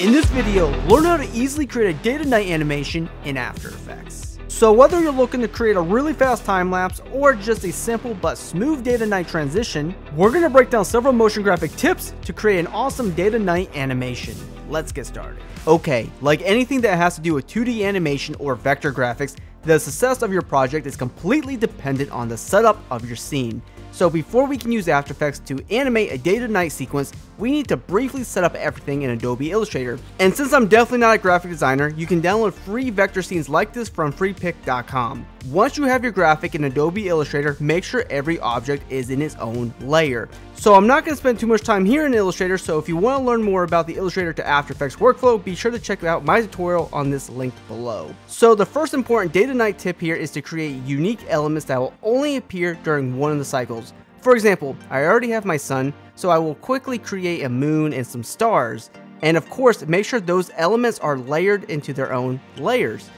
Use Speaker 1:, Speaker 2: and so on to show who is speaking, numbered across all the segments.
Speaker 1: In this video, learn how to easily create a day to night animation in After Effects. So whether you're looking to create a really fast time lapse or just a simple but smooth day to night transition, we're going to break down several motion graphic tips to create an awesome day to night animation. Let's get started. Okay, like anything that has to do with 2D animation or vector graphics, the success of your project is completely dependent on the setup of your scene. So before we can use After Effects to animate a day to night sequence, we need to briefly set up everything in Adobe Illustrator. And since I'm definitely not a graphic designer, you can download free vector scenes like this from freepik.com. Once you have your graphic in Adobe Illustrator, make sure every object is in its own layer. So I'm not going to spend too much time here in Illustrator, so if you want to learn more about the Illustrator to After Effects workflow, be sure to check out my tutorial on this link below. So the first important day to night tip here is to create unique elements that will only appear during one of the cycles. For example, I already have my sun, so I will quickly create a moon and some stars. And of course, make sure those elements are layered into their own layers.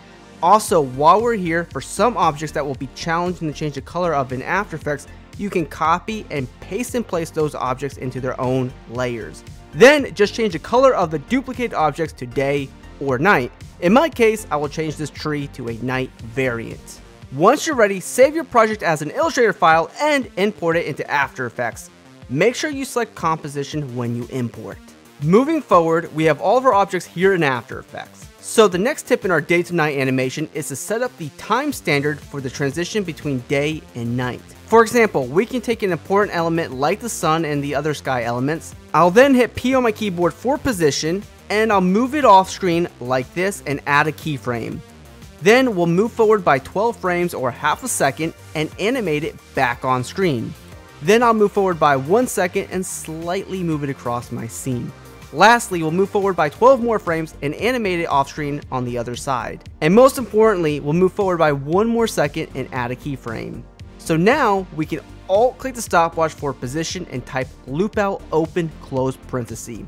Speaker 1: Also, while we're here, for some objects that will be challenging to change the color of in After Effects, you can copy and paste and place those objects into their own layers. Then just change the color of the duplicated objects to day or night. In my case, I will change this tree to a night variant. Once you're ready, save your project as an Illustrator file and import it into After Effects. Make sure you select composition when you import. Moving forward, we have all of our objects here in After Effects. So the next tip in our day to night animation is to set up the time standard for the transition between day and night. For example, we can take an important element like the sun and the other sky elements. I'll then hit P on my keyboard for position and I'll move it off screen like this and add a keyframe. Then we'll move forward by 12 frames or half a second and animate it back on screen. Then I'll move forward by 1 second and slightly move it across my scene. Lastly, we'll move forward by 12 more frames and animate it off screen on the other side. And most importantly, we'll move forward by one more second and add a keyframe. So now we can alt click the stopwatch for position and type loop out open close parenthesis.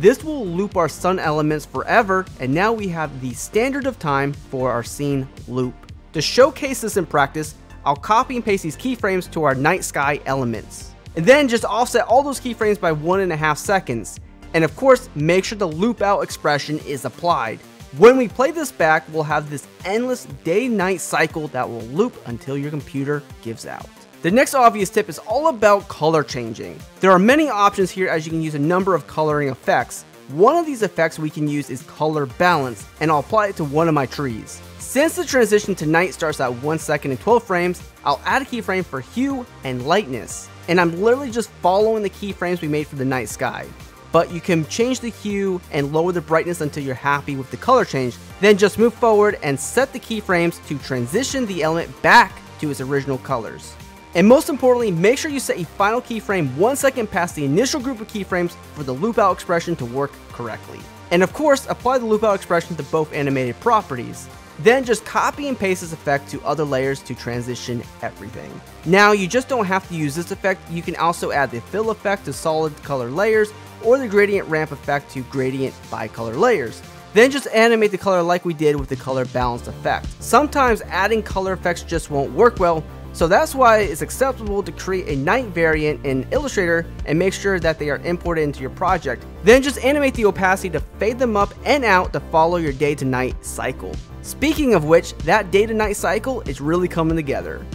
Speaker 1: This will loop our sun elements forever, and now we have the standard of time for our scene loop. To showcase this in practice, I'll copy and paste these keyframes to our night sky elements. And then just offset all those keyframes by one and a half seconds. And of course, make sure the loop out expression is applied. When we play this back, we'll have this endless day-night cycle that will loop until your computer gives out. The next obvious tip is all about color changing. There are many options here as you can use a number of coloring effects. One of these effects we can use is color balance, and I'll apply it to one of my trees. Since the transition to night starts at 1 second and 12 frames, I'll add a keyframe for hue and lightness. And I'm literally just following the keyframes we made for the night sky. But you can change the hue and lower the brightness until you're happy with the color change. Then just move forward and set the keyframes to transition the element back to its original colors. And most importantly, make sure you set a final keyframe one second past the initial group of keyframes for the loop out expression to work correctly. And of course, apply the loop out expression to both animated properties. Then just copy and paste this effect to other layers to transition everything. Now you just don't have to use this effect, you can also add the fill effect to solid color layers or the gradient ramp effect to gradient bicolor layers. Then just animate the color like we did with the color balance effect. Sometimes adding color effects just won't work well, so that's why it's acceptable to create a night variant in Illustrator and make sure that they are imported into your project. Then just animate the opacity to fade them up and out to follow your day to night cycle. Speaking of which, that day to night cycle is really coming together.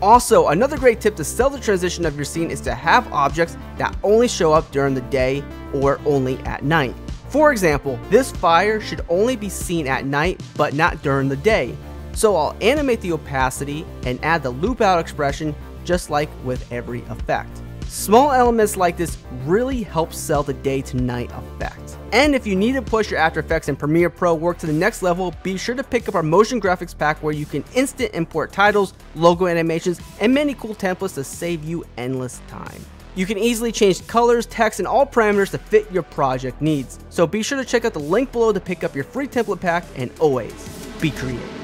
Speaker 1: Also, another great tip to sell the transition of your scene is to have objects that only show up during the day or only at night. For example, this fire should only be seen at night but not during the day. So I'll animate the opacity and add the loop out expression just like with every effect. Small elements like this really help sell the day to night effect. And if you need to push your After Effects and Premiere Pro work to the next level, be sure to pick up our motion graphics pack where you can instant import titles, logo animations, and many cool templates to save you endless time. You can easily change colors, text, and all parameters to fit your project needs. So be sure to check out the link below to pick up your free template pack and always be creative.